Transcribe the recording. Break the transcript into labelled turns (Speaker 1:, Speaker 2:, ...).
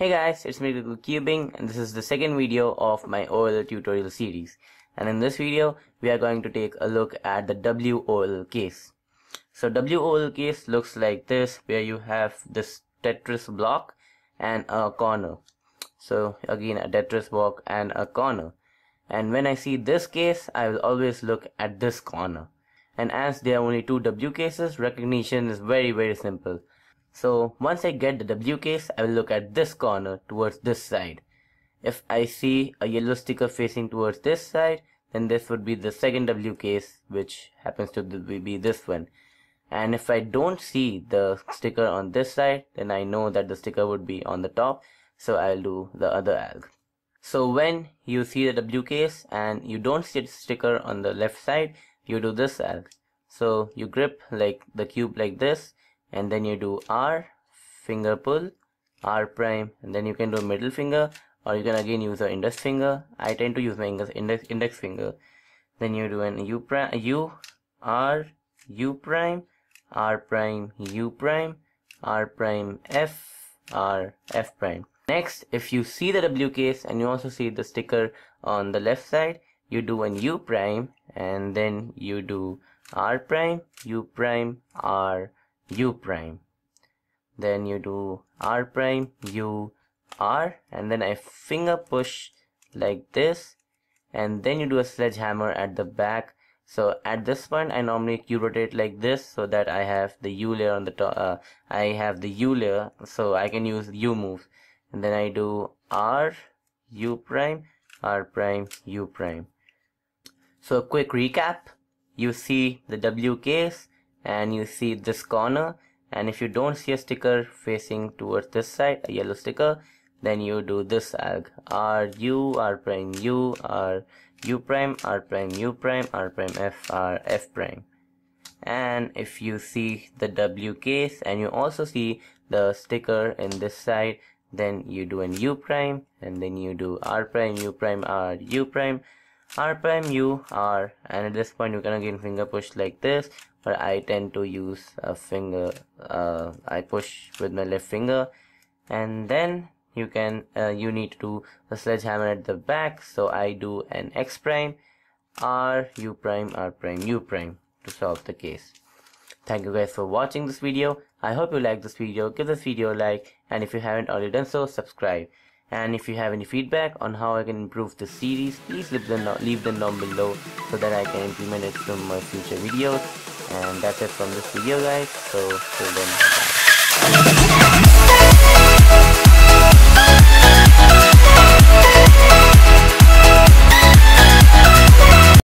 Speaker 1: Hey guys, it's me Critical Cubing and this is the second video of my OLL tutorial series. And in this video, we are going to take a look at the WOLL case. So WOLL case looks like this where you have this Tetris block and a corner. So again a Tetris block and a corner. And when I see this case, I will always look at this corner. And as there are only two W cases, recognition is very very simple. So once I get the W case, I will look at this corner towards this side. If I see a yellow sticker facing towards this side, then this would be the second W case, which happens to be this one. And if I don't see the sticker on this side, then I know that the sticker would be on the top, so I'll do the other alg. So when you see the W case and you don't see the sticker on the left side, you do this alg. So you grip like the cube like this and then you do R finger pull R prime and then you can do middle finger or you can again use the index finger. I tend to use my index index finger. Then you do an U prime U R U prime R prime U prime R prime F R F prime. Next if you see the W case and you also see the sticker on the left side you do an U prime and then you do R prime U prime R u prime. Then you do r prime u r and then I finger push like this. And then you do a sledgehammer at the back. So at this point I normally Q rotate like this so that I have the U layer on the top uh, I have the U layer so I can use U moves. And then I do R U prime R prime U prime. So a quick recap. You see the W case and you see this corner. And if you don't see a sticker facing towards this side a yellow sticker then you do this alg r u r prime u r u prime r prime u prime r prime f r f prime. And if you see the w case and you also see the sticker in this side then you do an u prime and then you do r prime u prime r u prime r prime u r. And at this point you can again finger push like this. But I tend to use a finger uh, I push with my left finger. And then you can uh, you need to do a sledgehammer at the back. So I do an X prime R U prime R prime U prime to solve the case. Thank you guys for watching this video. I hope you like this video. Give this video a like. And if you haven't already done so subscribe and if you have any feedback on how I can improve this series please leave them, leave them down below so that I can implement it in my future videos. And that's it from this video guys. So till then bye